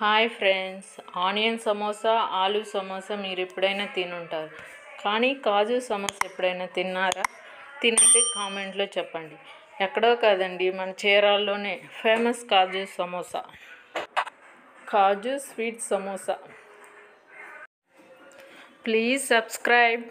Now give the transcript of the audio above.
Hi friends. Onion samosa ఆలు సమోసా మీరు ఎప్పుడైనా తినుంటారు. కానీ కాజు సమోసా ఎప్పుడైనా తిన్నారా? తింటే కామెంట్లో చెప్పండి. ఎక్కడో కాదండి మన చీరాల్లోనే famous kaju samosa. Kaju sweet samosa. Please subscribe.